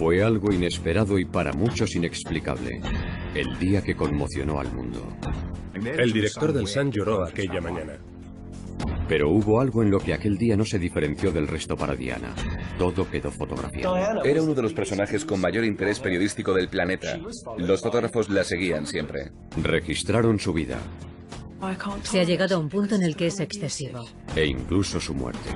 Fue algo inesperado y para muchos inexplicable. El día que conmocionó al mundo. El director del Sun lloró aquella mañana. Pero hubo algo en lo que aquel día no se diferenció del resto para Diana. Todo quedó fotografiado. Era uno de los personajes con mayor interés periodístico del planeta. Los fotógrafos la seguían siempre. Registraron su vida. Se ha llegado a un punto en el que es excesivo. E incluso su muerte.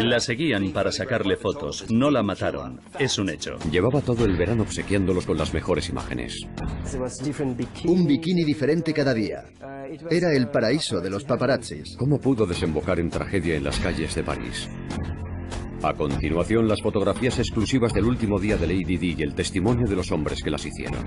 La seguían para sacarle fotos, no la mataron, es un hecho. Llevaba todo el verano obsequiándolos con las mejores imágenes. Un bikini diferente cada día. Era el paraíso de los paparazzis. ¿Cómo pudo desembocar en tragedia en las calles de París? A continuación, las fotografías exclusivas del último día de Lady Di y el testimonio de los hombres que las hicieron.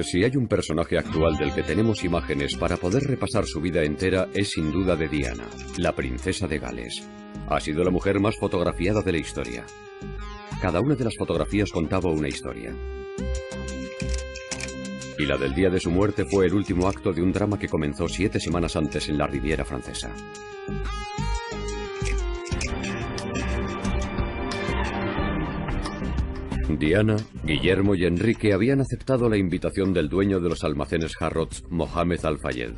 Si hay un personaje actual del que tenemos imágenes para poder repasar su vida entera, es sin duda de Diana, la princesa de Gales. Ha sido la mujer más fotografiada de la historia. Cada una de las fotografías contaba una historia. Y la del día de su muerte fue el último acto de un drama que comenzó siete semanas antes en la Riviera Francesa. Diana, Guillermo y Enrique habían aceptado la invitación del dueño de los almacenes Harrods, Mohamed Al-Fayed.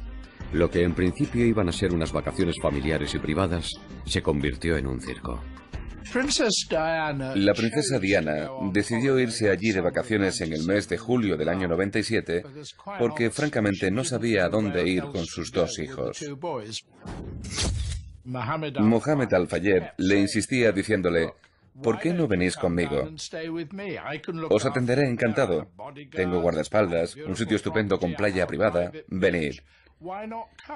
Lo que en principio iban a ser unas vacaciones familiares y privadas, se convirtió en un circo. La princesa Diana decidió irse allí de vacaciones en el mes de julio del año 97 porque francamente no sabía a dónde ir con sus dos hijos. Mohamed Al-Fayed le insistía diciéndole, ¿Por qué no venís conmigo? Os atenderé encantado. Tengo guardaespaldas, un sitio estupendo con playa privada. Venid.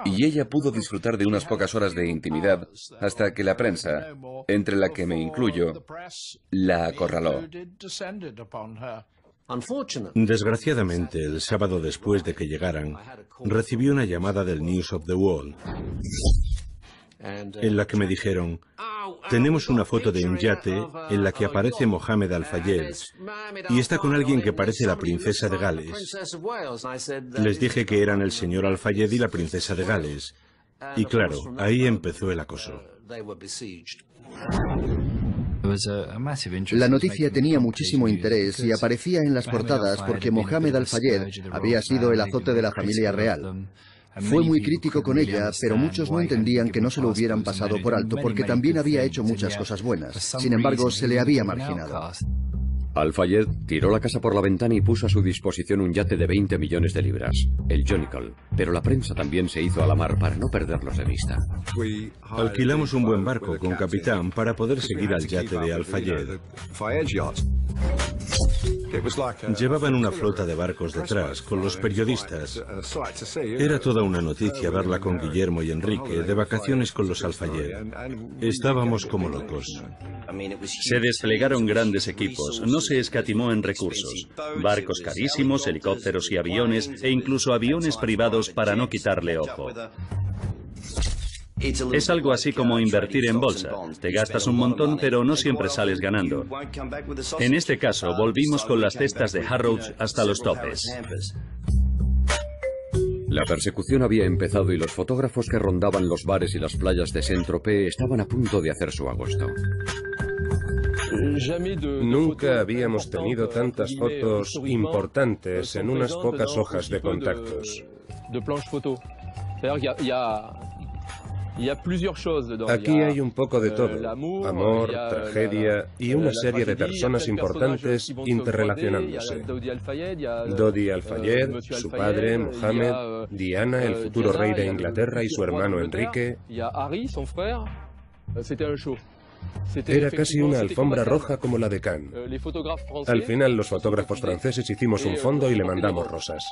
Y ella pudo disfrutar de unas pocas horas de intimidad hasta que la prensa, entre la que me incluyo, la acorraló. Desgraciadamente, el sábado después de que llegaran, recibí una llamada del News of the World en la que me dijeron, tenemos una foto de un yate en la que aparece Mohamed Al-Fayed y está con alguien que parece la princesa de Gales. Les dije que eran el señor Al-Fayed y la princesa de Gales. Y claro, ahí empezó el acoso. La noticia tenía muchísimo interés y aparecía en las portadas porque Mohamed Al-Fayed había sido el azote de la familia real. Fue muy crítico con ella, pero muchos no entendían que no se lo hubieran pasado por alto porque también había hecho muchas cosas buenas. Sin embargo, se le había marginado. Al-Fayed tiró la casa por la ventana y puso a su disposición un yate de 20 millones de libras, el Jonicle, pero la prensa también se hizo a la mar para no perderlos de vista. Alquilamos un buen barco con capitán para poder seguir al yate de Al-Fayed. Llevaban una flota de barcos detrás, con los periodistas. Era toda una noticia verla con Guillermo y Enrique, de vacaciones con los Alfayed. Estábamos como locos. Se desplegaron grandes equipos, no se escatimó en recursos. Barcos carísimos, helicópteros y aviones, e incluso aviones privados para no quitarle ojo. Es algo así como invertir en bolsa. Te gastas un montón, pero no siempre sales ganando. En este caso, volvimos con las cestas de Harrods hasta los topes. La persecución había empezado y los fotógrafos que rondaban los bares y las playas de Saint-Tropez estaban a punto de hacer su agosto. Nunca habíamos tenido tantas fotos importantes en unas pocas hojas de contactos. Aquí hay un poco de todo. Amor, tragedia y una serie de personas importantes interrelacionándose. Dodi Al-Fayed, su padre, Mohammed, Diana, el futuro rey de Inglaterra y su hermano Enrique. Era casi una alfombra roja como la de Cannes. Al final los fotógrafos franceses hicimos un fondo y le mandamos rosas.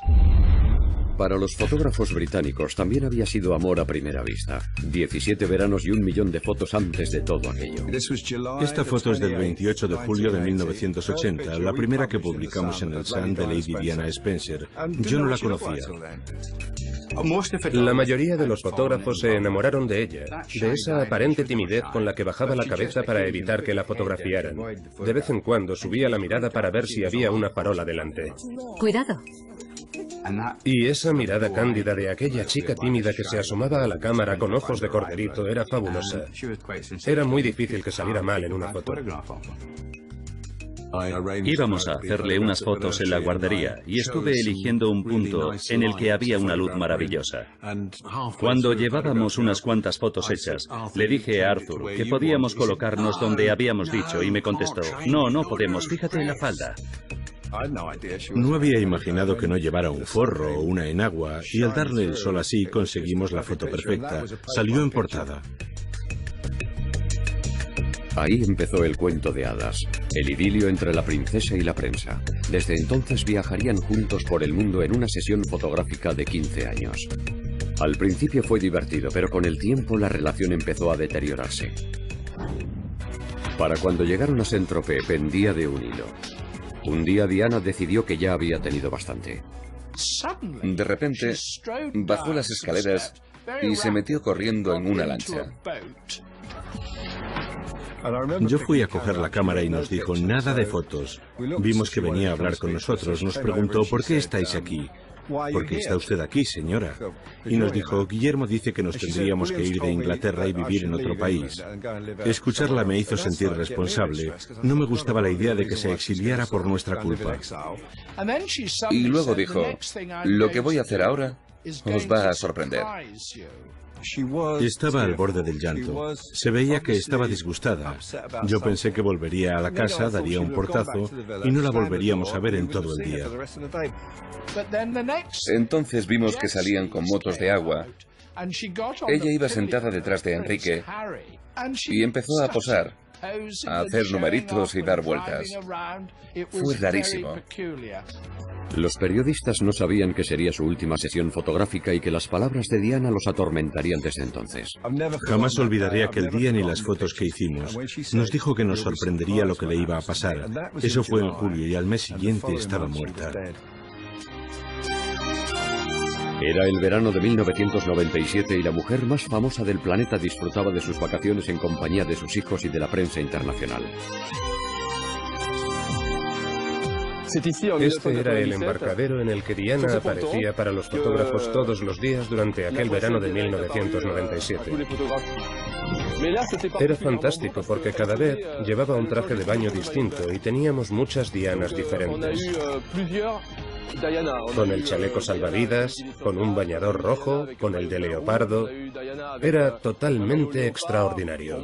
Para los fotógrafos británicos también había sido amor a primera vista. 17 veranos y un millón de fotos antes de todo aquello. Esta foto es del 28 de julio de 1980, la primera que publicamos en el Sun de Lady Diana Spencer. Yo no la conocía. La mayoría de los fotógrafos se enamoraron de ella, de esa aparente timidez con la que bajaba la cabeza para evitar que la fotografiaran. De vez en cuando subía la mirada para ver si había una farola delante. Cuidado. Y esa mirada cándida de aquella chica tímida que se asomaba a la cámara con ojos de corderito era fabulosa. Era muy difícil que saliera mal en una foto. Íbamos a hacerle unas fotos en la guardería y estuve eligiendo un punto en el que había una luz maravillosa. Cuando llevábamos unas cuantas fotos hechas, le dije a Arthur que podíamos colocarnos donde habíamos dicho y me contestó, no, no podemos, fíjate en la falda. No había imaginado que no llevara un forro o una enagua y al darle el sol así conseguimos la foto perfecta. Salió en portada. Ahí empezó el cuento de hadas, el idilio entre la princesa y la prensa. Desde entonces viajarían juntos por el mundo en una sesión fotográfica de 15 años. Al principio fue divertido, pero con el tiempo la relación empezó a deteriorarse. Para cuando llegaron a Saint-Tropez pendía de un hilo. Un día Diana decidió que ya había tenido bastante. De repente, bajó las escaleras y se metió corriendo en una lancha. Yo fui a coger la cámara y nos dijo, nada de fotos. Vimos que venía a hablar con nosotros. Nos preguntó, ¿por qué estáis aquí? ¿Por qué está usted aquí, señora? Y nos dijo, Guillermo dice que nos tendríamos que ir de Inglaterra y vivir en otro país. Escucharla me hizo sentir responsable. No me gustaba la idea de que se exiliara por nuestra culpa. Y luego dijo, lo que voy a hacer ahora os va a sorprender. Estaba al borde del llanto. Se veía que estaba disgustada. Yo pensé que volvería a la casa, daría un portazo y no la volveríamos a ver en todo el día. Entonces vimos que salían con motos de agua. Ella iba sentada detrás de Enrique y empezó a posar, a hacer numeritos y dar vueltas. Fue rarísimo. Los periodistas no sabían que sería su última sesión fotográfica y que las palabras de Diana los atormentarían desde entonces. Jamás olvidaré aquel día ni las fotos que hicimos. Nos dijo que nos sorprendería lo que le iba a pasar. Eso fue en julio y al mes siguiente estaba muerta. Era el verano de 1997 y la mujer más famosa del planeta disfrutaba de sus vacaciones en compañía de sus hijos y de la prensa internacional. Este era el embarcadero en el que Diana aparecía para los fotógrafos todos los días durante aquel verano de 1997. Era fantástico porque cada vez llevaba un traje de baño distinto y teníamos muchas Dianas diferentes. Con el chaleco salvavidas, con un bañador rojo, con el de leopardo. Era totalmente extraordinario.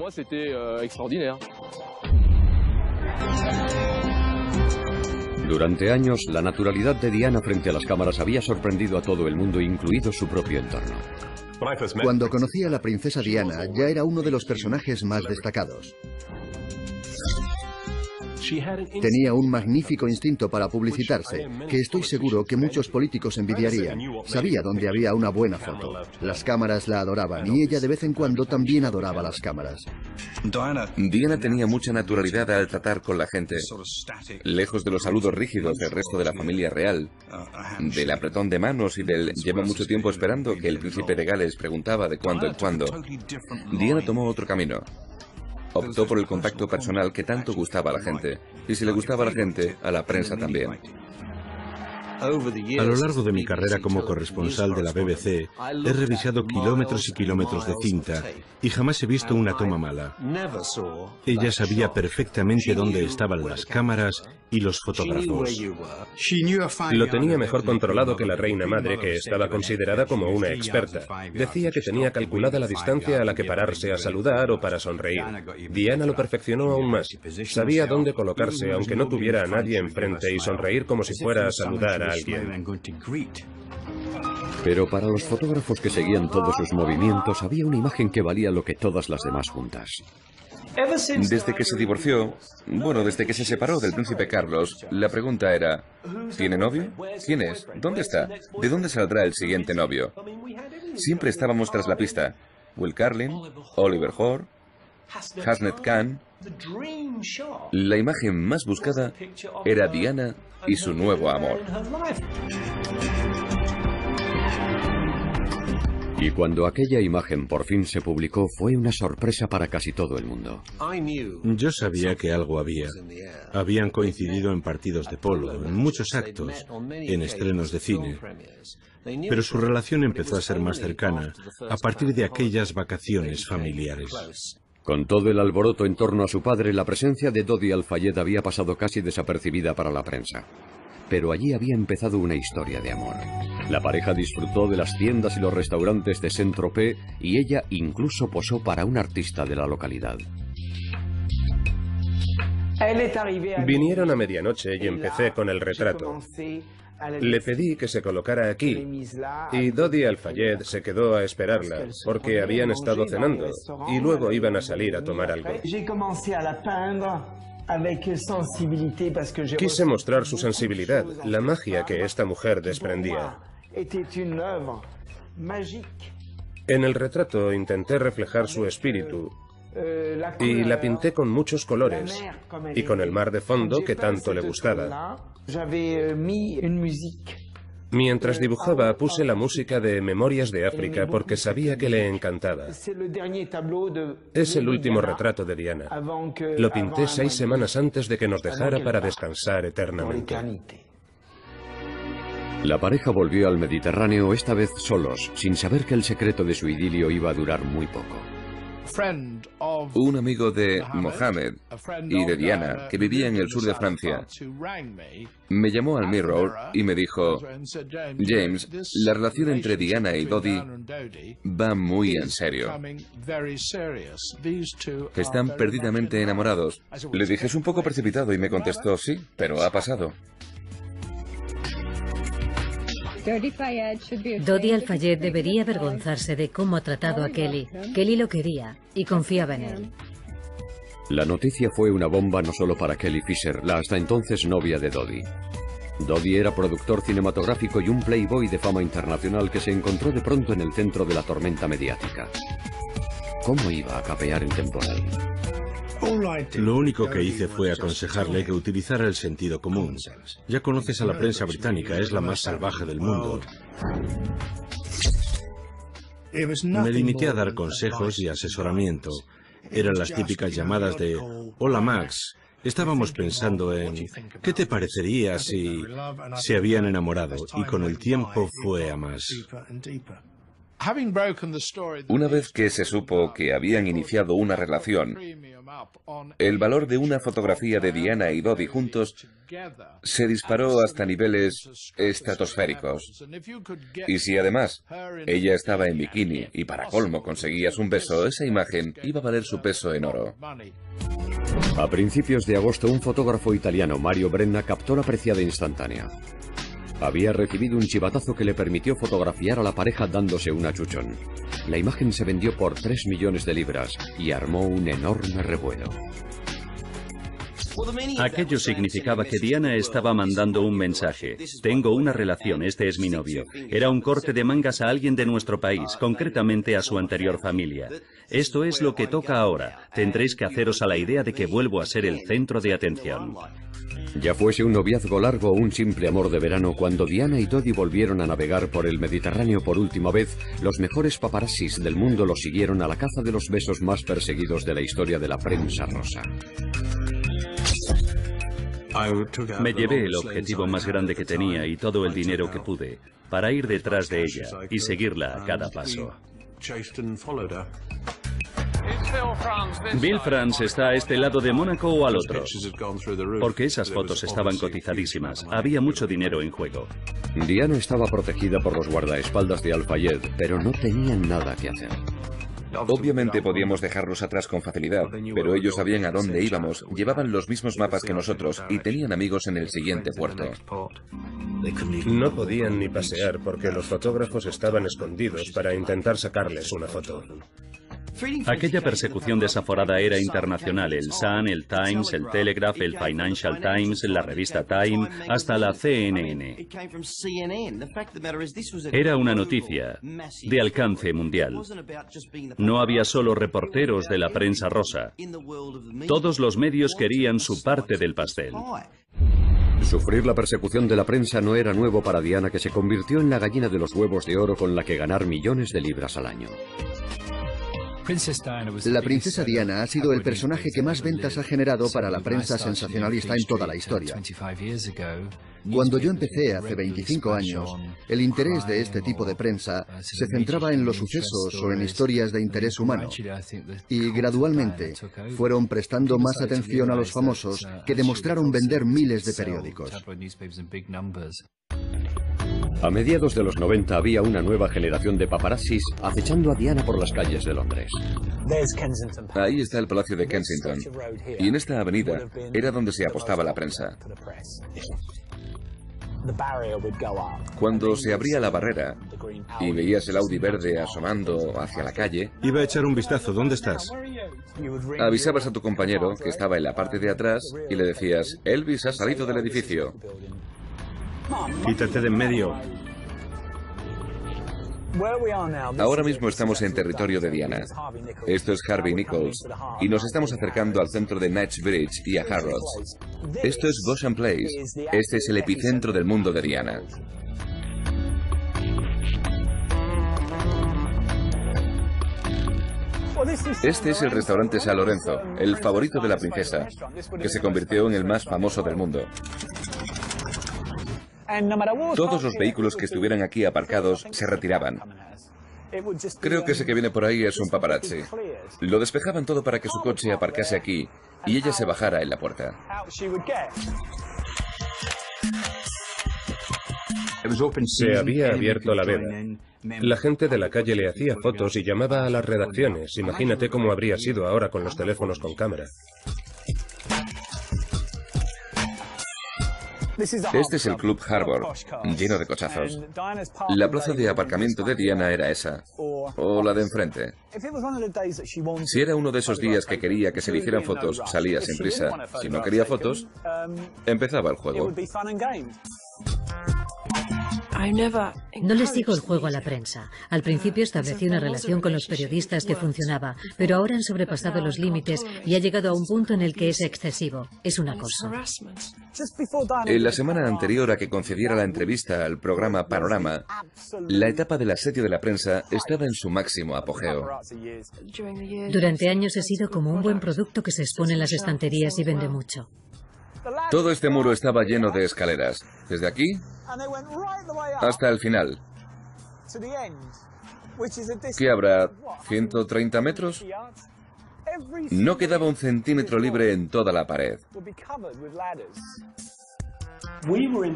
Durante años, la naturalidad de Diana frente a las cámaras había sorprendido a todo el mundo, incluido su propio entorno. Cuando conocí a la princesa Diana, ya era uno de los personajes más destacados. Tenía un magnífico instinto para publicitarse, que estoy seguro que muchos políticos envidiarían. Sabía dónde había una buena foto. Las cámaras la adoraban y ella de vez en cuando también adoraba las cámaras. Diana tenía mucha naturalidad al tratar con la gente, lejos de los saludos rígidos del resto de la familia real, del apretón de manos y del lleva mucho tiempo esperando que el príncipe de Gales preguntaba de cuándo en cuándo. Diana tomó otro camino. Optó por el contacto personal que tanto gustaba a la gente. Y si le gustaba a la gente, a la prensa también. A lo largo de mi carrera como corresponsal de la BBC, he revisado kilómetros y kilómetros de cinta y jamás he visto una toma mala. Ella sabía perfectamente dónde estaban las cámaras y los fotógrafos. Lo tenía mejor controlado que la reina madre, que estaba considerada como una experta. Decía que tenía calculada la distancia a la que pararse a saludar o para sonreír. Diana lo perfeccionó aún más. Sabía dónde colocarse aunque no tuviera a nadie enfrente y sonreír como si fuera a saludar a alguien. Pero para los fotógrafos que seguían todos sus movimientos había una imagen que valía lo que todas las demás juntas. Desde que se divorció, bueno, desde que se separó del príncipe Carlos, la pregunta era, ¿tiene novio? ¿Quién es? ¿Dónde está? ¿De dónde saldrá el siguiente novio? Siempre estábamos tras la pista. Will Carlin, Oliver Hoare, Hasnet Khan. La imagen más buscada era Diana y su nuevo amor. Y cuando aquella imagen por fin se publicó fue una sorpresa para casi todo el mundo. Yo sabía que algo había. Habían coincidido en partidos de polo, en muchos actos, en estrenos de cine. Pero su relación empezó a ser más cercana a partir de aquellas vacaciones familiares. Con todo el alboroto en torno a su padre, la presencia de Dodi Al-Fayed había pasado casi desapercibida para la prensa pero allí había empezado una historia de amor. La pareja disfrutó de las tiendas y los restaurantes de Saint-Tropez y ella incluso posó para un artista de la localidad. Vinieron a medianoche y empecé con el retrato. Le pedí que se colocara aquí y Dodi Al-Fayed se quedó a esperarla porque habían estado cenando y luego iban a salir a tomar algo. Quise mostrar su sensibilidad, la magia que esta mujer desprendía. En el retrato intenté reflejar su espíritu euh, y la pinté con muchos colores y con el mar de fondo que tanto le gustaba. Mientras dibujaba puse la música de Memorias de África porque sabía que le encantaba. Es el último retrato de Diana. Lo pinté seis semanas antes de que nos dejara para descansar eternamente. La pareja volvió al Mediterráneo esta vez solos, sin saber que el secreto de su idilio iba a durar muy poco. Un amigo de Mohamed y de Diana, que vivía en el sur de Francia, me llamó al Mirror y me dijo, James, la relación entre Diana y Dodi va muy en serio. Están perdidamente enamorados. Le dije, es un poco precipitado y me contestó, sí, pero ha pasado. Dodi Al-Fayed debería avergonzarse de cómo ha tratado a Kelly. Kelly lo quería y confiaba en él. La noticia fue una bomba no solo para Kelly Fisher, la hasta entonces novia de Dodi. Dodi era productor cinematográfico y un playboy de fama internacional que se encontró de pronto en el centro de la tormenta mediática. ¿Cómo iba a capear el temporal? Lo único que hice fue aconsejarle que utilizara el sentido común. Ya conoces a la prensa británica, es la más salvaje del mundo. Me limité a dar consejos y asesoramiento. Eran las típicas llamadas de, hola Max, estábamos pensando en, ¿qué te parecería si se habían enamorado? Y con el tiempo fue a más. Una vez que se supo que habían iniciado una relación, el valor de una fotografía de Diana y Dodi juntos se disparó hasta niveles estratosféricos. Y si además ella estaba en bikini y para colmo conseguías un beso, esa imagen iba a valer su peso en oro. A principios de agosto, un fotógrafo italiano, Mario Brenna, captó la preciada instantánea. Había recibido un chivatazo que le permitió fotografiar a la pareja dándose una chuchón. La imagen se vendió por 3 millones de libras y armó un enorme revuelo. Aquello significaba que Diana estaba mandando un mensaje. Tengo una relación, este es mi novio. Era un corte de mangas a alguien de nuestro país, concretamente a su anterior familia. Esto es lo que toca ahora. Tendréis que haceros a la idea de que vuelvo a ser el centro de atención. Ya fuese un noviazgo largo o un simple amor de verano, cuando Diana y Dodi volvieron a navegar por el Mediterráneo por última vez, los mejores paparazzis del mundo los siguieron a la caza de los besos más perseguidos de la historia de la prensa rosa. Me llevé el objetivo más grande que tenía y todo el dinero que pude para ir detrás de ella y seguirla a cada paso. Bill France está a este lado de Mónaco o al otro. Porque esas fotos estaban cotizadísimas. Había mucho dinero en juego. Diana estaba protegida por los guardaespaldas de Al-Fayed, pero no tenían nada que hacer. Obviamente podíamos dejarlos atrás con facilidad, pero ellos sabían a dónde íbamos, llevaban los mismos mapas que nosotros y tenían amigos en el siguiente puerto. No podían ni pasear porque los fotógrafos estaban escondidos para intentar sacarles una foto. Aquella persecución desaforada era internacional. El Sun, el Times, el Telegraph, el Financial Times, la revista Time, hasta la CNN. Era una noticia de alcance mundial. No había solo reporteros de la prensa rosa. Todos los medios querían su parte del pastel. Sufrir la persecución de la prensa no era nuevo para Diana, que se convirtió en la gallina de los huevos de oro con la que ganar millones de libras al año. La princesa Diana ha sido el personaje que más ventas ha generado para la prensa sensacionalista en toda la historia. Cuando yo empecé hace 25 años, el interés de este tipo de prensa se centraba en los sucesos o en historias de interés humano. Y gradualmente fueron prestando más atención a los famosos que demostraron vender miles de periódicos. A mediados de los 90 había una nueva generación de paparazzis acechando a Diana por las calles de Londres. Ahí está el Palacio de Kensington. Y en esta avenida era donde se apostaba la prensa. Cuando se abría la barrera y veías el Audi verde asomando hacia la calle, iba a echar un vistazo. ¿Dónde estás? Avisabas a tu compañero, que estaba en la parte de atrás, y le decías, Elvis ha salido del edificio. Quítate de en medio. Ahora mismo estamos en territorio de Diana. Esto es Harvey Nichols y nos estamos acercando al centro de Knightsbridge y a Harrods. Esto es Goshen Place. Este es el epicentro del mundo de Diana. Este es el restaurante San Lorenzo, el favorito de la princesa, que se convirtió en el más famoso del mundo. Todos los vehículos que estuvieran aquí aparcados se retiraban. Creo que ese que viene por ahí es un paparazzi. Lo despejaban todo para que su coche aparcase aquí y ella se bajara en la puerta. Se había abierto la veda. La gente de la calle le hacía fotos y llamaba a las redacciones. Imagínate cómo habría sido ahora con los teléfonos con cámara. Este es el Club Harbor, lleno de cochazos. La plaza de aparcamiento de Diana era esa, o la de enfrente. Si era uno de esos días que quería que se le hicieran fotos, salía sin prisa. Si no quería fotos, empezaba el juego. No les digo el juego a la prensa. Al principio establecí una relación con los periodistas que funcionaba, pero ahora han sobrepasado los límites y ha llegado a un punto en el que es excesivo. Es un acoso. En la semana anterior a que concediera la entrevista al programa Panorama, la etapa del asedio de la prensa estaba en su máximo apogeo. Durante años he sido como un buen producto que se expone en las estanterías y vende mucho. Todo este muro estaba lleno de escaleras. Desde aquí hasta el final. ¿Qué habrá? ¿130 metros? No quedaba un centímetro libre en toda la pared.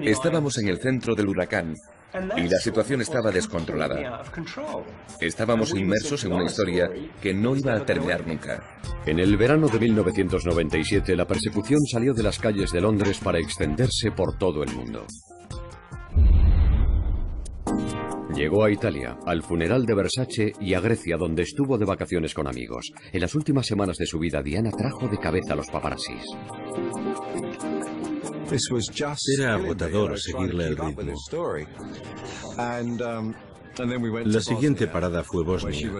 Estábamos en el centro del huracán y la situación estaba descontrolada. Estábamos inmersos en una historia que no iba a terminar nunca. En el verano de 1997 la persecución salió de las calles de Londres para extenderse por todo el mundo. Llegó a Italia, al funeral de Versace y a Grecia, donde estuvo de vacaciones con amigos. En las últimas semanas de su vida, Diana trajo de cabeza a los paparazzis. Era agotador seguirle el ritmo. La siguiente parada fue Bosnia,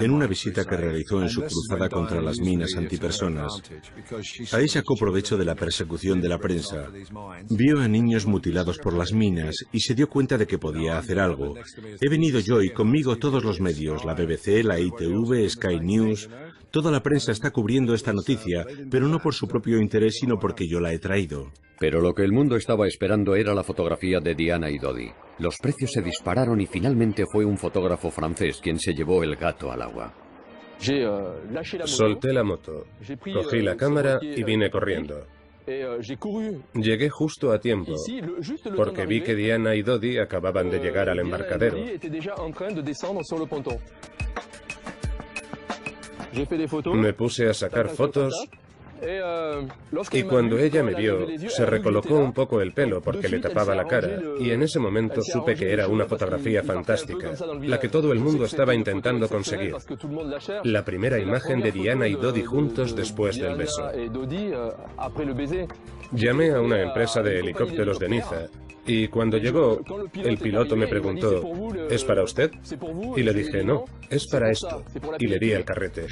en una visita que realizó en su cruzada contra las minas antipersonas. Ahí sacó provecho de la persecución de la prensa. Vio a niños mutilados por las minas y se dio cuenta de que podía hacer algo. He venido yo y conmigo todos los medios, la BBC, la ITV, Sky News. Toda la prensa está cubriendo esta noticia, pero no por su propio interés, sino porque yo la he traído. Pero lo que el mundo estaba esperando era la fotografía de Diana y Dodi. Los precios se dispararon y finalmente fue un fotógrafo francés quien se llevó el gato al agua. Solté la moto, cogí la cámara y vine corriendo. Llegué justo a tiempo, porque vi que Diana y Dodi acababan de llegar al embarcadero. Me puse a sacar fotos. Y cuando ella me vio, se recolocó un poco el pelo porque le tapaba la cara, y en ese momento supe que era una fotografía fantástica, la que todo el mundo estaba intentando conseguir. La primera imagen de Diana y Dodi juntos después del beso. Llamé a una empresa de helicópteros de Niza y cuando llegó, el piloto me preguntó, ¿es para usted? Y le dije, no, es para esto. Y le di el carrete.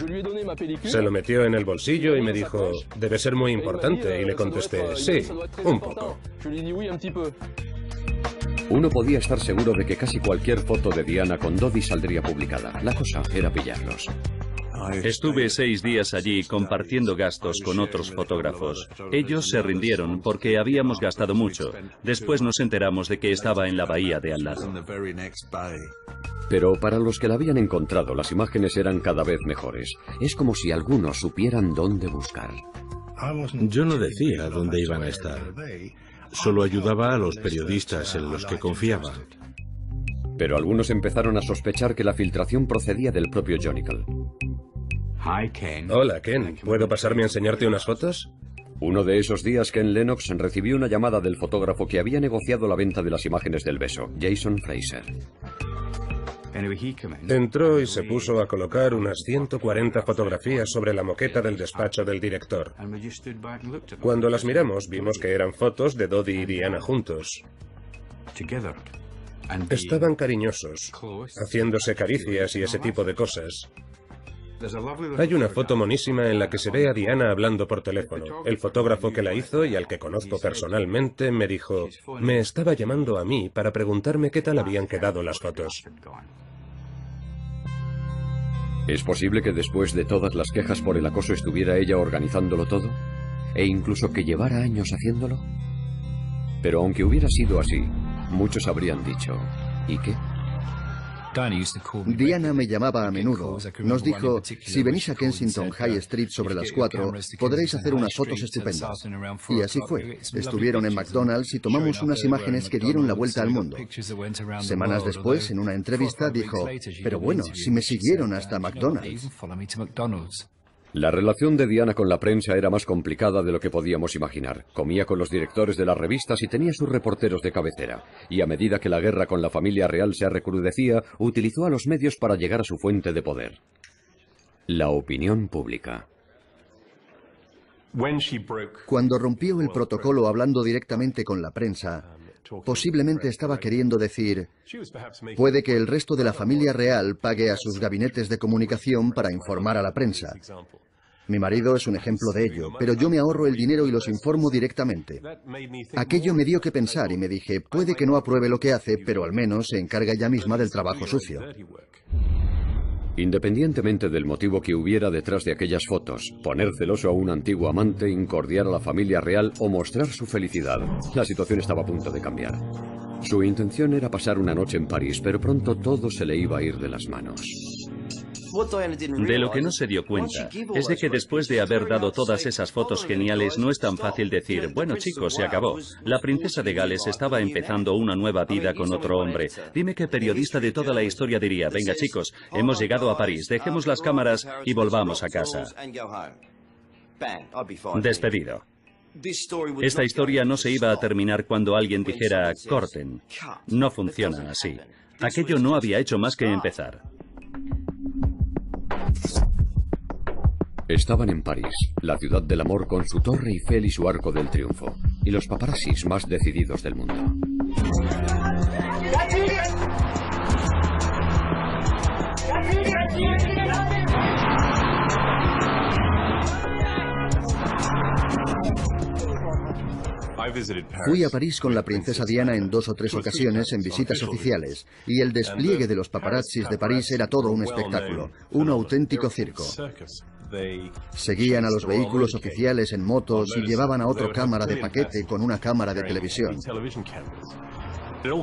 Se lo metió en el bolsillo y me dijo, debe ser muy importante. Y le contesté, sí, un poco. Uno podía estar seguro de que casi cualquier foto de Diana con Dodi saldría publicada. La cosa era pillarlos. Estuve seis días allí compartiendo gastos con otros fotógrafos. Ellos se rindieron porque habíamos gastado mucho. Después nos enteramos de que estaba en la bahía de al lado. Pero para los que la habían encontrado, las imágenes eran cada vez mejores. Es como si algunos supieran dónde buscar. Yo no decía dónde iban a estar. Solo ayudaba a los periodistas en los que confiaba. Pero algunos empezaron a sospechar que la filtración procedía del propio Jonical. Hola, Ken. ¿Puedo pasarme a enseñarte unas fotos? Uno de esos días, Ken Lennox recibió una llamada del fotógrafo que había negociado la venta de las imágenes del beso, Jason Fraser. Entró y se puso a colocar unas 140 fotografías sobre la moqueta del despacho del director. Cuando las miramos, vimos que eran fotos de Dodi y Diana juntos. Estaban cariñosos, haciéndose caricias y ese tipo de cosas. Hay una foto monísima en la que se ve a Diana hablando por teléfono. El fotógrafo que la hizo y al que conozco personalmente me dijo, me estaba llamando a mí para preguntarme qué tal habían quedado las fotos. ¿Es posible que después de todas las quejas por el acoso estuviera ella organizándolo todo? ¿E incluso que llevara años haciéndolo? Pero aunque hubiera sido así, muchos habrían dicho, ¿y qué? Diana me llamaba a menudo. Nos dijo, si venís a Kensington High Street sobre las 4, podréis hacer unas fotos estupendas. Y así fue. Estuvieron en McDonald's y tomamos unas imágenes que dieron la vuelta al mundo. Semanas después, en una entrevista, dijo, pero bueno, si me siguieron hasta McDonald's. La relación de Diana con la prensa era más complicada de lo que podíamos imaginar. Comía con los directores de las revistas y tenía sus reporteros de cabecera. Y a medida que la guerra con la familia real se recrudecía, utilizó a los medios para llegar a su fuente de poder. La opinión pública. Cuando rompió el protocolo hablando directamente con la prensa, posiblemente estaba queriendo decir, puede que el resto de la familia real pague a sus gabinetes de comunicación para informar a la prensa. Mi marido es un ejemplo de ello, pero yo me ahorro el dinero y los informo directamente. Aquello me dio que pensar y me dije, puede que no apruebe lo que hace, pero al menos se encarga ella misma del trabajo sucio. Independientemente del motivo que hubiera detrás de aquellas fotos, poner celoso a un antiguo amante, incordiar a la familia real o mostrar su felicidad, la situación estaba a punto de cambiar. Su intención era pasar una noche en París, pero pronto todo se le iba a ir de las manos. De lo que no se dio cuenta es de que después de haber dado todas esas fotos geniales no es tan fácil decir, bueno chicos, se acabó. La princesa de Gales estaba empezando una nueva vida con otro hombre. Dime qué periodista de toda la historia diría, venga chicos, hemos llegado a París, dejemos las cámaras y volvamos a casa. Despedido. Esta historia no se iba a terminar cuando alguien dijera, corten. No funciona así. Aquello no había hecho más que empezar. Estaban en París, la ciudad del amor con su torre Eiffel y su arco del triunfo, y los paparazzis más decididos del mundo. Fui a París con la princesa Diana en dos o tres ocasiones en visitas oficiales, y el despliegue de los paparazzis de París era todo un espectáculo, un auténtico circo. Seguían a los vehículos oficiales en motos y llevaban a otro cámara de paquete con una cámara de televisión.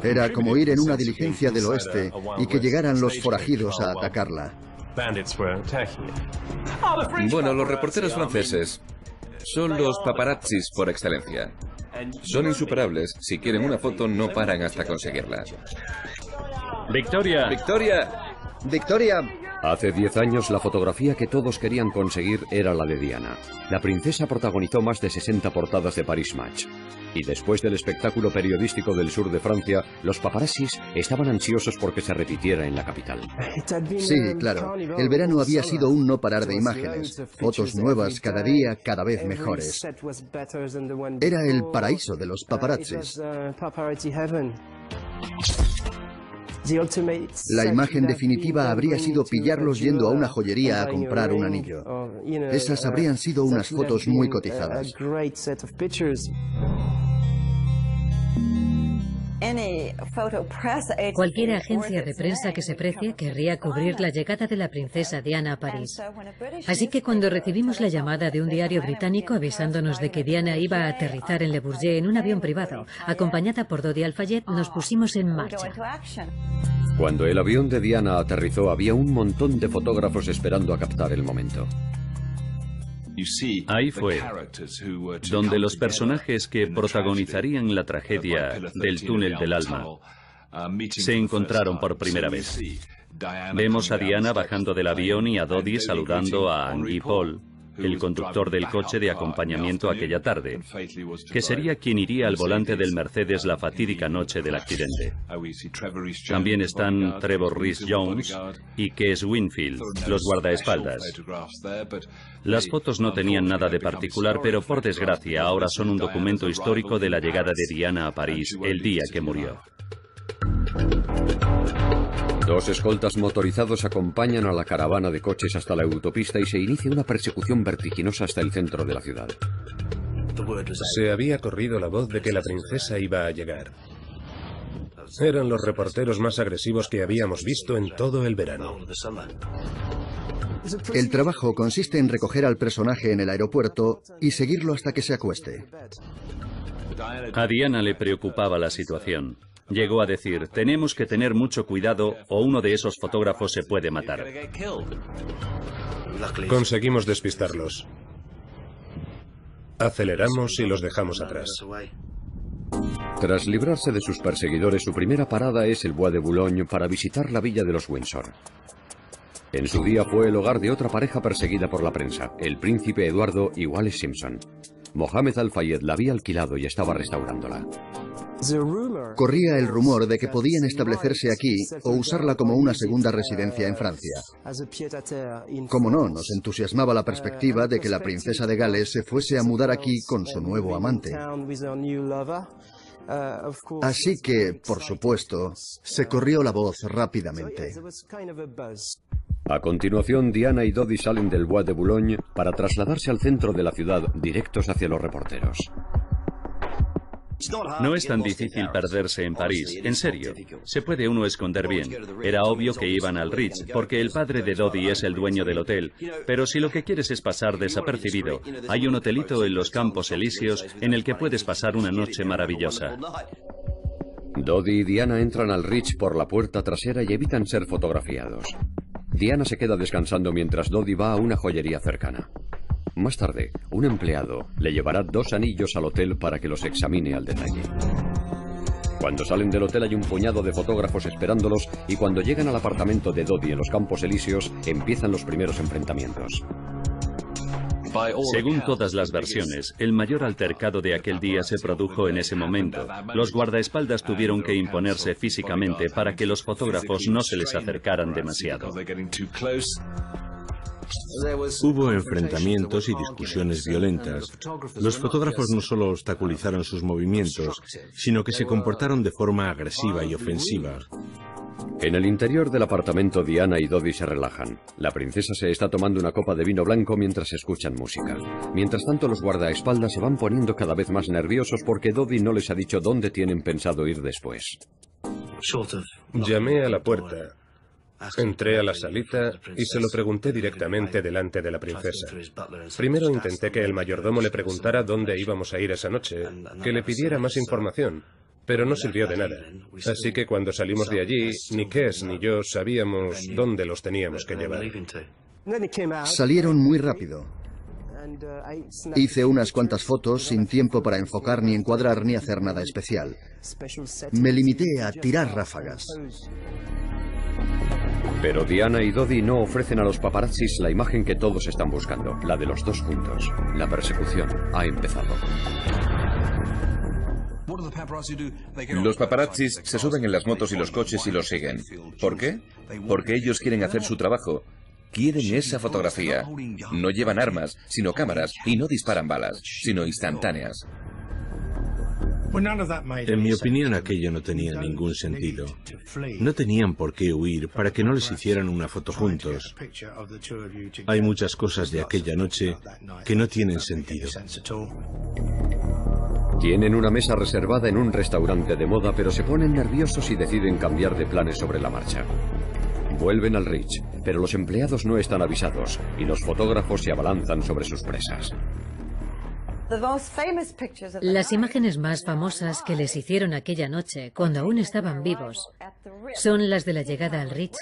Era como ir en una diligencia del oeste y que llegaran los forajidos a atacarla. Bueno, los reporteros franceses son los paparazzis por excelencia. Son insuperables. Si quieren una foto, no paran hasta conseguirla. Victoria. Victoria. Victoria, Hace 10 años la fotografía que todos querían conseguir era la de Diana. La princesa protagonizó más de 60 portadas de Paris Match. Y después del espectáculo periodístico del sur de Francia, los paparazzis estaban ansiosos porque se repitiera en la capital. Sí, claro. El verano había sido un no parar de imágenes. Fotos nuevas cada día, cada vez mejores. Era el paraíso de los paparazzis. La imagen definitiva habría sido pillarlos yendo a una joyería a comprar un anillo. Esas habrían sido unas fotos muy cotizadas. Cualquier agencia de prensa que se precie querría cubrir la llegada de la princesa Diana a París. Así que cuando recibimos la llamada de un diario británico avisándonos de que Diana iba a aterrizar en Le Bourget en un avión privado, acompañada por Dodi Al-Fayed, nos pusimos en marcha. Cuando el avión de Diana aterrizó había un montón de fotógrafos esperando a captar el momento. Ahí fue donde los personajes que protagonizarían la tragedia del túnel del alma se encontraron por primera vez. Vemos a Diana bajando del avión y a Dodi saludando a Angie Paul, el conductor del coche de acompañamiento aquella tarde, que sería quien iría al volante del Mercedes la fatídica noche del accidente. También están Trevor Rhys Jones y Kes Winfield, los guardaespaldas. Las fotos no tenían nada de particular, pero por desgracia ahora son un documento histórico de la llegada de Diana a París el día que murió. Dos escoltas motorizados acompañan a la caravana de coches hasta la autopista y se inicia una persecución vertiginosa hasta el centro de la ciudad. Se había corrido la voz de que la princesa iba a llegar. Eran los reporteros más agresivos que habíamos visto en todo el verano. El trabajo consiste en recoger al personaje en el aeropuerto y seguirlo hasta que se acueste. A Diana le preocupaba la situación. Llegó a decir, tenemos que tener mucho cuidado o uno de esos fotógrafos se puede matar. Conseguimos despistarlos. Aceleramos y los dejamos atrás. Tras librarse de sus perseguidores, su primera parada es el Bois de Boulogne para visitar la villa de los Windsor. En su día fue el hogar de otra pareja perseguida por la prensa, el príncipe Eduardo y Wallace Simpson. Mohamed Al-Fayed la había alquilado y estaba restaurándola. Corría el rumor de que podían establecerse aquí o usarla como una segunda residencia en Francia. Como no, nos entusiasmaba la perspectiva de que la princesa de Gales se fuese a mudar aquí con su nuevo amante. Así que, por supuesto, se corrió la voz rápidamente. A continuación, Diana y Dodi salen del Bois de Boulogne para trasladarse al centro de la ciudad, directos hacia los reporteros. No es tan difícil perderse en París, en serio. Se puede uno esconder bien. Era obvio que iban al Ritz, porque el padre de Dodi es el dueño del hotel. Pero si lo que quieres es pasar desapercibido, hay un hotelito en los Campos Elíseos en el que puedes pasar una noche maravillosa. Dodi y Diana entran al Ritz por la puerta trasera y evitan ser fotografiados. Diana se queda descansando mientras Dodi va a una joyería cercana. Más tarde, un empleado le llevará dos anillos al hotel para que los examine al detalle. Cuando salen del hotel hay un puñado de fotógrafos esperándolos y cuando llegan al apartamento de Dodi en los Campos Elíseos empiezan los primeros enfrentamientos. Según todas las versiones, el mayor altercado de aquel día se produjo en ese momento. Los guardaespaldas tuvieron que imponerse físicamente para que los fotógrafos no se les acercaran demasiado. Hubo enfrentamientos y discusiones violentas. Los fotógrafos no solo obstaculizaron sus movimientos, sino que se comportaron de forma agresiva y ofensiva. En el interior del apartamento Diana y Dodi se relajan. La princesa se está tomando una copa de vino blanco mientras escuchan música. Mientras tanto los guardaespaldas se van poniendo cada vez más nerviosos porque Dodi no les ha dicho dónde tienen pensado ir después. Llamé a la puerta. Entré a la salita y se lo pregunté directamente delante de la princesa. Primero intenté que el mayordomo le preguntara dónde íbamos a ir esa noche, que le pidiera más información, pero no sirvió de nada. Así que cuando salimos de allí, ni Kes ni yo sabíamos dónde los teníamos que llevar. Salieron muy rápido. Hice unas cuantas fotos sin tiempo para enfocar ni encuadrar ni hacer nada especial. Me limité a tirar ráfagas. Pero Diana y Dodi no ofrecen a los paparazzis la imagen que todos están buscando, la de los dos juntos. La persecución ha empezado. Los paparazzis se suben en las motos y los coches y los siguen. ¿Por qué? Porque ellos quieren hacer su trabajo. Quieren esa fotografía. No llevan armas, sino cámaras, y no disparan balas, sino instantáneas. En mi opinión aquello no tenía ningún sentido. No tenían por qué huir para que no les hicieran una foto juntos. Hay muchas cosas de aquella noche que no tienen sentido. Tienen una mesa reservada en un restaurante de moda, pero se ponen nerviosos y deciden cambiar de planes sobre la marcha. Vuelven al Rich, pero los empleados no están avisados y los fotógrafos se abalanzan sobre sus presas. Las imágenes más famosas que les hicieron aquella noche, cuando aún estaban vivos, son las de la llegada al Rich.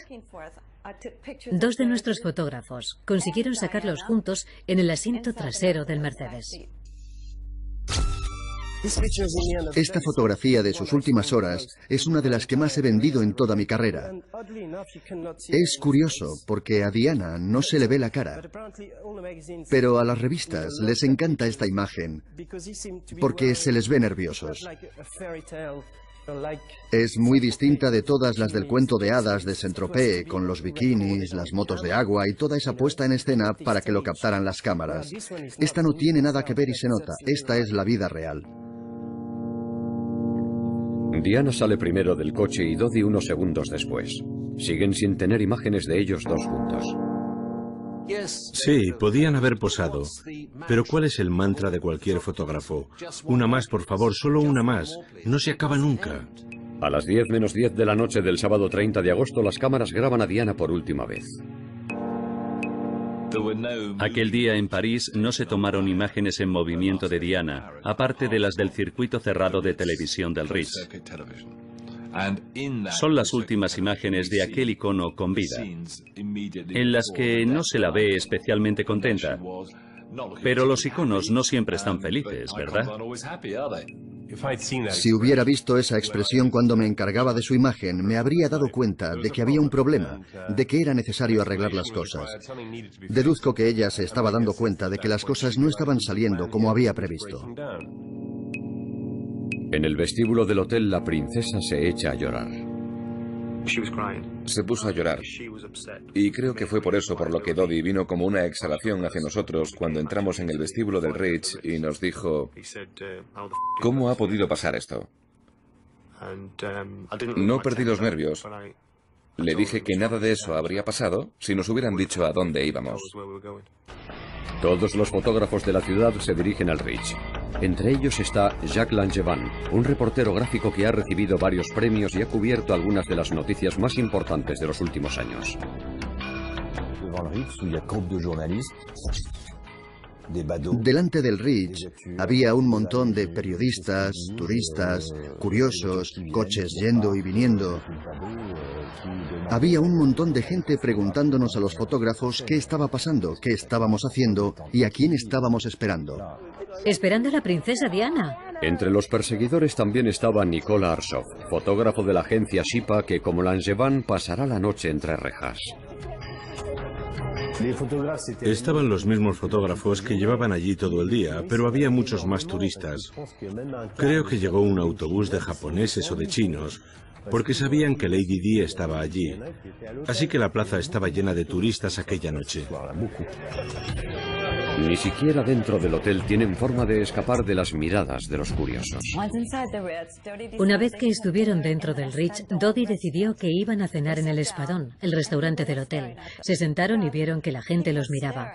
Dos de nuestros fotógrafos consiguieron sacarlos juntos en el asiento trasero del Mercedes. Esta fotografía de sus últimas horas es una de las que más he vendido en toda mi carrera. Es curioso porque a Diana no se le ve la cara, pero a las revistas les encanta esta imagen porque se les ve nerviosos. Es muy distinta de todas las del cuento de hadas de Saint-Tropez, con los bikinis, las motos de agua y toda esa puesta en escena para que lo captaran las cámaras. Esta no tiene nada que ver y se nota, esta es la vida real. Diana sale primero del coche y Dodi unos segundos después. Siguen sin tener imágenes de ellos dos juntos. Sí, podían haber posado. Pero ¿cuál es el mantra de cualquier fotógrafo? Una más, por favor, solo una más. No se acaba nunca. A las 10 menos 10 de la noche del sábado 30 de agosto, las cámaras graban a Diana por última vez. Aquel día en París no se tomaron imágenes en movimiento de Diana, aparte de las del circuito cerrado de televisión del Ritz. Son las últimas imágenes de aquel icono con vida, en las que no se la ve especialmente contenta. Pero los iconos no siempre están felices, ¿verdad? Si hubiera visto esa expresión cuando me encargaba de su imagen, me habría dado cuenta de que había un problema, de que era necesario arreglar las cosas. Deduzco que ella se estaba dando cuenta de que las cosas no estaban saliendo como había previsto. En el vestíbulo del hotel, la princesa se echa a llorar. Se puso a llorar. Y creo que fue por eso por lo que Dodi vino como una exhalación hacia nosotros cuando entramos en el vestíbulo del Ritz y nos dijo, ¿cómo ha podido pasar esto? No perdí los nervios. Le dije que nada de eso habría pasado si nos hubieran dicho a dónde íbamos. Todos los fotógrafos de la ciudad se dirigen al Ritz. Entre ellos está Jacques Langevin, un reportero gráfico que ha recibido varios premios y ha cubierto algunas de las noticias más importantes de los últimos años. Delante del Ridge había un montón de periodistas, turistas, curiosos, coches yendo y viniendo. Había un montón de gente preguntándonos a los fotógrafos qué estaba pasando, qué estábamos haciendo y a quién estábamos esperando. Esperando a la princesa Diana. Entre los perseguidores también estaba Nicola Arsov, fotógrafo de la agencia Shipa que como Langevin pasará la noche entre rejas. Estaban los mismos fotógrafos que llevaban allí todo el día, pero había muchos más turistas. Creo que llegó un autobús de japoneses o de chinos, porque sabían que Lady Di estaba allí. Así que la plaza estaba llena de turistas aquella noche. Ni siquiera dentro del hotel tienen forma de escapar de las miradas de los curiosos. Una vez que estuvieron dentro del Ritz, Dodi decidió que iban a cenar en el Espadón, el restaurante del hotel. Se sentaron y vieron que la gente los miraba.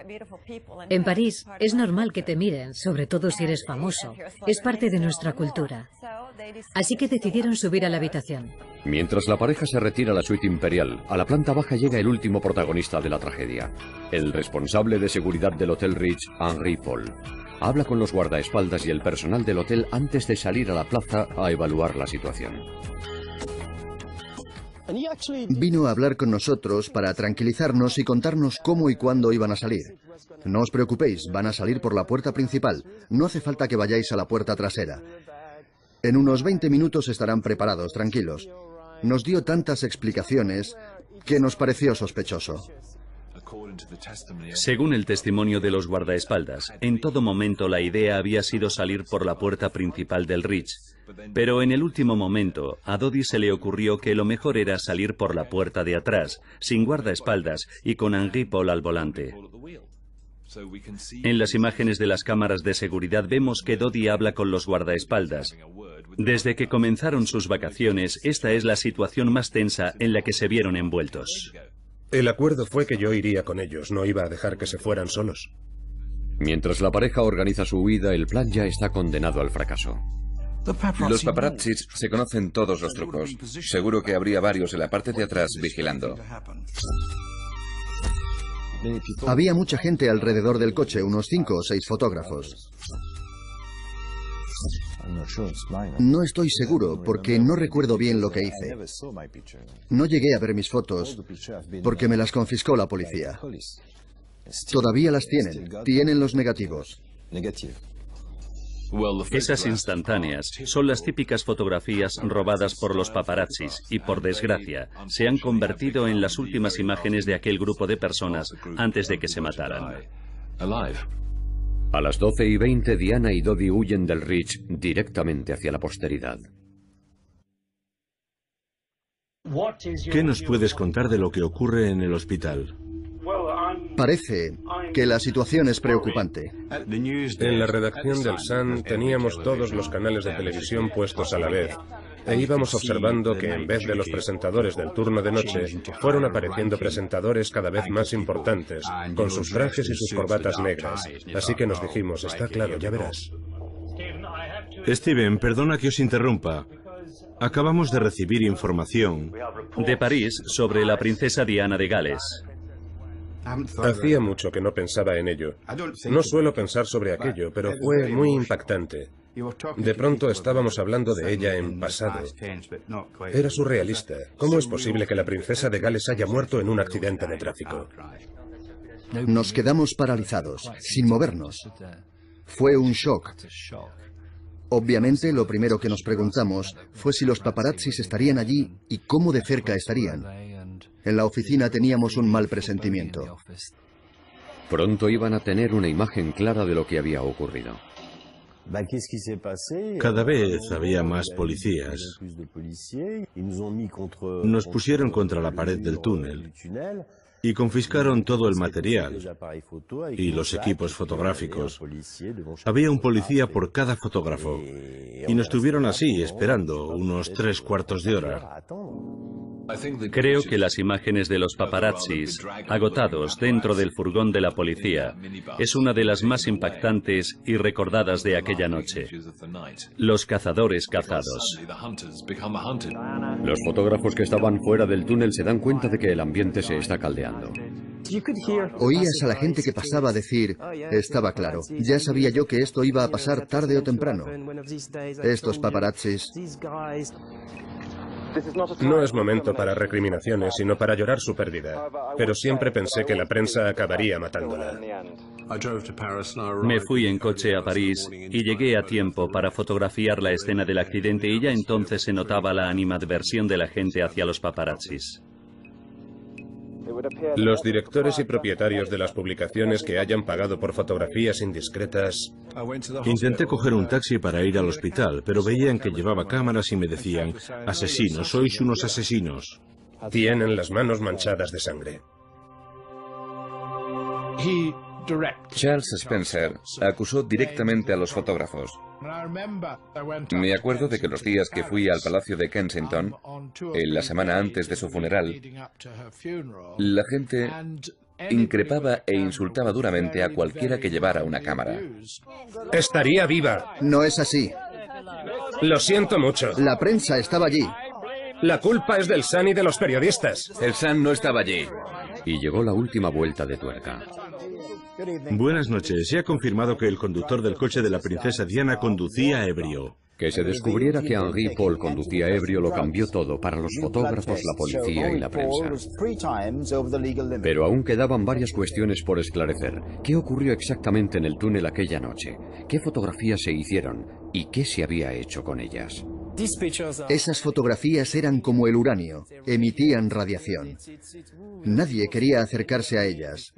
En París es normal que te miren, sobre todo si eres famoso. Es parte de nuestra cultura. Así que decidieron subir a la habitación. Mientras la pareja se retira a la suite imperial, a la planta baja llega el último protagonista de la tragedia, el responsable de seguridad del Hotel Ritz, Henri Paul. Habla con los guardaespaldas y el personal del hotel antes de salir a la plaza a evaluar la situación. Vino a hablar con nosotros para tranquilizarnos y contarnos cómo y cuándo iban a salir. No os preocupéis, van a salir por la puerta principal. No hace falta que vayáis a la puerta trasera. En unos 20 minutos estarán preparados, tranquilos. nos dio tantas explicaciones que nos pareció sospechoso. Según el testimonio de los guardaespaldas, en todo momento la idea había sido salir por la puerta principal del Ridge, pero en el último momento a Dodi se le ocurrió que lo mejor era salir por la puerta de atrás, sin guardaespaldas y con Henri Paul al volante. En las imágenes de las cámaras de seguridad vemos que Dodi habla con los guardaespaldas. Desde que comenzaron sus vacaciones, esta es la situación más tensa en la que se vieron envueltos. El acuerdo fue que yo iría con ellos, no iba a dejar que se fueran solos. Mientras la pareja organiza su huida, el plan ya está condenado al fracaso. Los paparazzis se conocen todos los trucos. Seguro que habría varios en la parte de atrás vigilando. Había mucha gente alrededor del coche, unos cinco o seis fotógrafos. No estoy seguro porque no recuerdo bien lo que hice. No llegué a ver mis fotos porque me las confiscó la policía. Todavía las tienen. Tienen los negativos. Esas instantáneas son las típicas fotografías robadas por los paparazzis y, por desgracia, se han convertido en las últimas imágenes de aquel grupo de personas antes de que se mataran. A las 12 y 20, Diana y Dodi huyen del Ridge directamente hacia la posteridad. ¿Qué nos puedes contar de lo que ocurre en el hospital? Parece que la situación es preocupante. En la redacción del Sun teníamos todos los canales de televisión puestos a la vez e íbamos observando que en vez de los presentadores del turno de noche, fueron apareciendo presentadores cada vez más importantes, con sus trajes y sus corbatas negras. Así que nos dijimos, está claro, ya verás. Steven, perdona que os interrumpa. Acabamos de recibir información de París sobre la princesa Diana de Gales. Hacía mucho que no pensaba en ello. No suelo pensar sobre aquello, pero fue muy impactante. De pronto estábamos hablando de ella en pasado. Era surrealista. ¿Cómo es posible que la princesa de Gales haya muerto en un accidente de tráfico? Nos quedamos paralizados, sin movernos. Fue un shock. Obviamente, lo primero que nos preguntamos fue si los paparazzis estarían allí y cómo de cerca estarían. En la oficina teníamos un mal presentimiento. Pronto iban a tener una imagen clara de lo que había ocurrido. Cada vez había más policías. Nos pusieron contra la pared del túnel y confiscaron todo el material y los equipos fotográficos. Había un policía por cada fotógrafo y nos tuvieron así esperando unos tres cuartos de hora. Creo que las imágenes de los paparazzis, agotados dentro del furgón de la policía, es una de las más impactantes y recordadas de aquella noche. Los cazadores cazados. Los fotógrafos que estaban fuera del túnel se dan cuenta de que el ambiente se está caldeando. Oías a la gente que pasaba decir, estaba claro, ya sabía yo que esto iba a pasar tarde o temprano. Estos paparazzis no es momento para recriminaciones, sino para llorar su pérdida. Pero siempre pensé que la prensa acabaría matándola. Me fui en coche a París y llegué a tiempo para fotografiar la escena del accidente y ya entonces se notaba la animadversión de la gente hacia los paparazzis. Los directores y propietarios de las publicaciones que hayan pagado por fotografías indiscretas. Intenté coger un taxi para ir al hospital, pero veían que llevaba cámaras y me decían, asesinos, sois unos asesinos. Tienen las manos manchadas de sangre. Charles Spencer acusó directamente a los fotógrafos. Me acuerdo de que los días que fui al Palacio de Kensington, en la semana antes de su funeral, la gente increpaba e insultaba duramente a cualquiera que llevara una cámara. Estaría viva. No es así. Lo siento mucho. La prensa estaba allí. La culpa es del Sun y de los periodistas. El Sun no estaba allí. Y llegó la última vuelta de tuerca. Buenas noches. Se ha confirmado que el conductor del coche de la princesa Diana conducía ebrio. Que se descubriera que Henri Paul conducía ebrio lo cambió todo para los fotógrafos, la policía y la prensa. Pero aún quedaban varias cuestiones por esclarecer. ¿Qué ocurrió exactamente en el túnel aquella noche? ¿Qué fotografías se hicieron? ¿Y qué se había hecho con ellas? Esas fotografías eran como el uranio, emitían radiación. Nadie quería acercarse a ellas.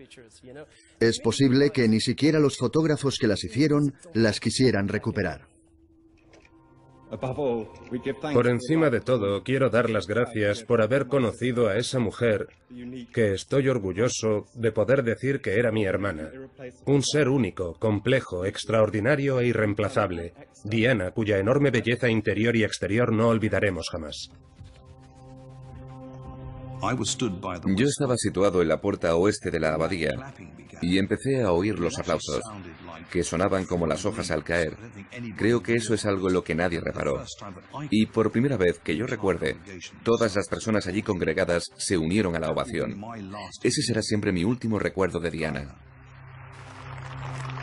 Es posible que ni siquiera los fotógrafos que las hicieron las quisieran recuperar. Por encima de todo, quiero dar las gracias por haber conocido a esa mujer que estoy orgulloso de poder decir que era mi hermana. Un ser único, complejo, extraordinario e irreemplazable. Diana, cuya enorme belleza interior y exterior no olvidaremos jamás. Yo estaba situado en la puerta oeste de la abadía y empecé a oír los aplausos, que sonaban como las hojas al caer. Creo que eso es algo en lo que nadie reparó. Y por primera vez que yo recuerde, todas las personas allí congregadas se unieron a la ovación. Ese será siempre mi último recuerdo de Diana.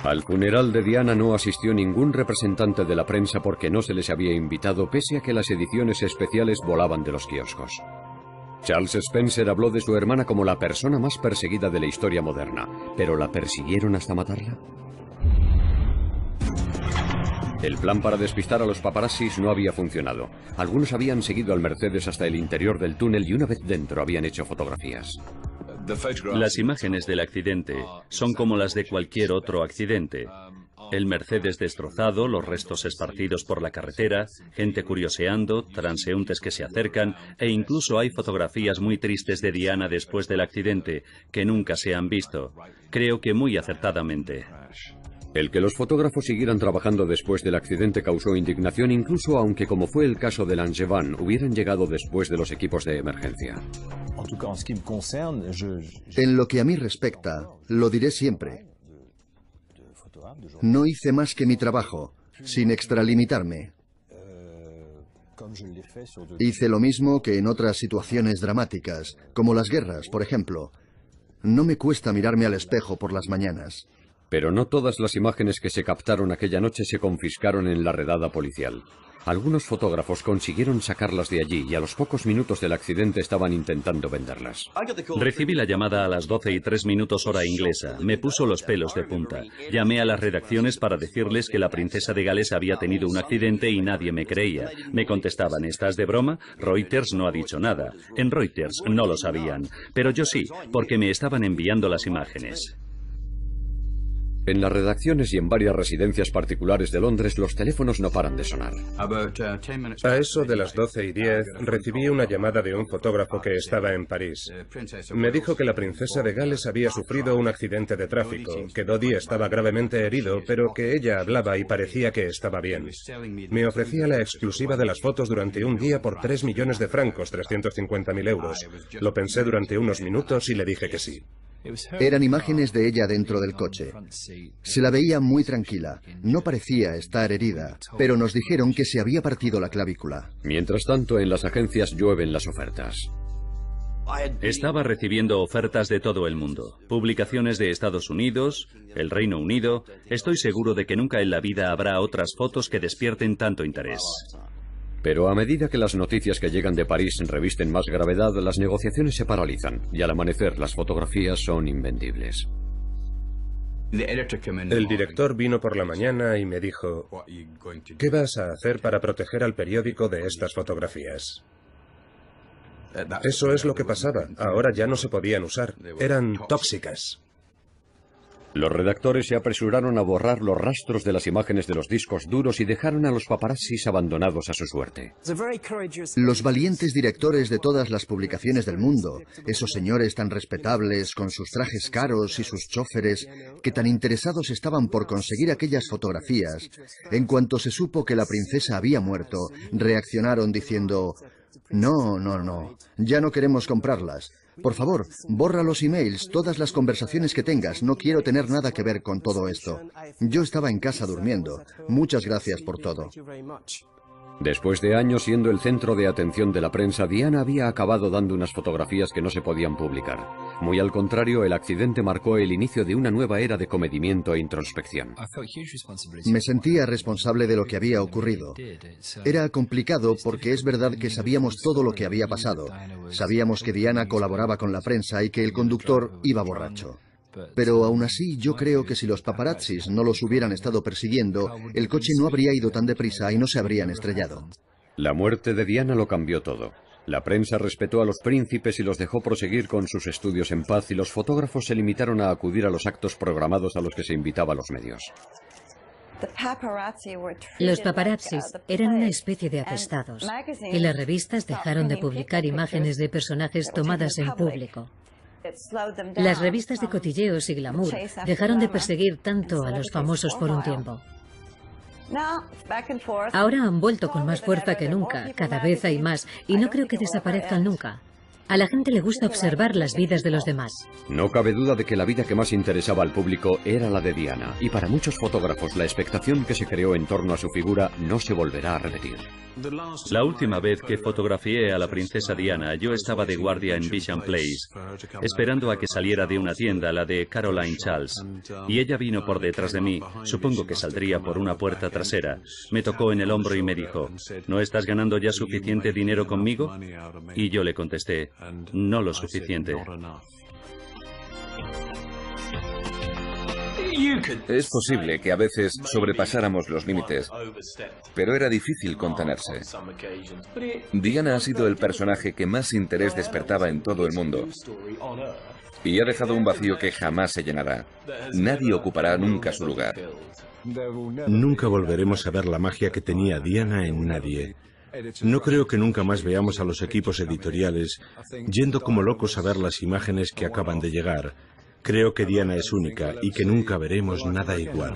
Al funeral de Diana no asistió ningún representante de la prensa porque no se les había invitado, pese a que las ediciones especiales volaban de los kioscos. Charles Spencer habló de su hermana como la persona más perseguida de la historia moderna, pero ¿la persiguieron hasta matarla? El plan para despistar a los paparazzis no había funcionado. Algunos habían seguido al Mercedes hasta el interior del túnel y una vez dentro habían hecho fotografías. Las imágenes del accidente son como las de cualquier otro accidente. El Mercedes destrozado, los restos esparcidos por la carretera, gente curioseando, transeúntes que se acercan e incluso hay fotografías muy tristes de Diana después del accidente que nunca se han visto. Creo que muy acertadamente. El que los fotógrafos siguieran trabajando después del accidente causó indignación incluso aunque como fue el caso de Langevin hubieran llegado después de los equipos de emergencia. En lo que a mí respecta, lo diré siempre. No hice más que mi trabajo, sin extralimitarme. Hice lo mismo que en otras situaciones dramáticas, como las guerras, por ejemplo. No me cuesta mirarme al espejo por las mañanas. Pero no todas las imágenes que se captaron aquella noche se confiscaron en la redada policial. Algunos fotógrafos consiguieron sacarlas de allí y a los pocos minutos del accidente estaban intentando venderlas. Recibí la llamada a las 12 y 3 minutos hora inglesa. Me puso los pelos de punta. Llamé a las redacciones para decirles que la princesa de Gales había tenido un accidente y nadie me creía. Me contestaban, ¿estás de broma? Reuters no ha dicho nada. En Reuters no lo sabían. Pero yo sí, porque me estaban enviando las imágenes. En las redacciones y en varias residencias particulares de Londres los teléfonos no paran de sonar. A eso de las 12 y 10 recibí una llamada de un fotógrafo que estaba en París. Me dijo que la princesa de Gales había sufrido un accidente de tráfico, que Dodi estaba gravemente herido, pero que ella hablaba y parecía que estaba bien. Me ofrecía la exclusiva de las fotos durante un día por 3 millones de francos, 350.000 euros. Lo pensé durante unos minutos y le dije que sí. Eran imágenes de ella dentro del coche. Se la veía muy tranquila, no parecía estar herida, pero nos dijeron que se había partido la clavícula. Mientras tanto, en las agencias llueven las ofertas. Estaba recibiendo ofertas de todo el mundo, publicaciones de Estados Unidos, el Reino Unido. Estoy seguro de que nunca en la vida habrá otras fotos que despierten tanto interés. Pero a medida que las noticias que llegan de París revisten más gravedad, las negociaciones se paralizan y al amanecer las fotografías son invendibles. El director vino por la mañana y me dijo, ¿qué vas a hacer para proteger al periódico de estas fotografías? Eso es lo que pasaba. Ahora ya no se podían usar. Eran tóxicas. Los redactores se apresuraron a borrar los rastros de las imágenes de los discos duros y dejaron a los paparazzis abandonados a su suerte. Los valientes directores de todas las publicaciones del mundo, esos señores tan respetables, con sus trajes caros y sus choferes, que tan interesados estaban por conseguir aquellas fotografías, en cuanto se supo que la princesa había muerto, reaccionaron diciendo, no, no, no, ya no queremos comprarlas. Por favor, borra los emails, todas las conversaciones que tengas. No quiero tener nada que ver con todo esto. Yo estaba en casa durmiendo. Muchas gracias por todo. Después de años siendo el centro de atención de la prensa, Diana había acabado dando unas fotografías que no se podían publicar. Muy al contrario, el accidente marcó el inicio de una nueva era de comedimiento e introspección. Me sentía responsable de lo que había ocurrido. Era complicado porque es verdad que sabíamos todo lo que había pasado. Sabíamos que Diana colaboraba con la prensa y que el conductor iba borracho. Pero aún así, yo creo que si los paparazzis no los hubieran estado persiguiendo, el coche no habría ido tan deprisa y no se habrían estrellado. La muerte de Diana lo cambió todo. La prensa respetó a los príncipes y los dejó proseguir con sus estudios en paz y los fotógrafos se limitaron a acudir a los actos programados a los que se invitaba a los medios. Los paparazzis eran una especie de atestados y las revistas dejaron de publicar imágenes de personajes tomadas en público. Las revistas de cotilleos y glamour dejaron de perseguir tanto a los famosos por un tiempo. Ahora han vuelto con más fuerza que nunca, cada vez hay más, y no creo que desaparezcan nunca. A la gente le gusta observar las vidas de los demás. No cabe duda de que la vida que más interesaba al público era la de Diana, y para muchos fotógrafos la expectación que se creó en torno a su figura no se volverá a repetir. La última vez que fotografié a la princesa Diana, yo estaba de guardia en Bisham Place, esperando a que saliera de una tienda, la de Caroline Charles, y ella vino por detrás de mí, supongo que saldría por una puerta trasera, me tocó en el hombro y me dijo, ¿no estás ganando ya suficiente dinero conmigo? Y yo le contesté, no lo suficiente. Es posible que a veces sobrepasáramos los límites, pero era difícil contenerse. Diana ha sido el personaje que más interés despertaba en todo el mundo. Y ha dejado un vacío que jamás se llenará. Nadie ocupará nunca su lugar. Nunca volveremos a ver la magia que tenía Diana en nadie. No creo que nunca más veamos a los equipos editoriales yendo como locos a ver las imágenes que acaban de llegar. Creo que Diana es única y que nunca veremos nada igual.